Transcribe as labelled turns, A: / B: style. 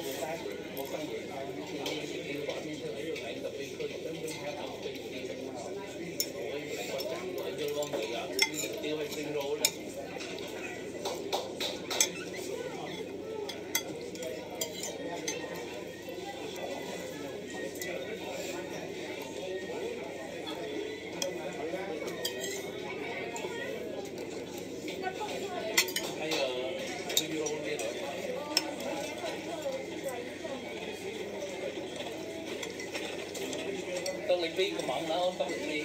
A: មកតាមមកតាម hành vi của bọn ta ôn tâm lý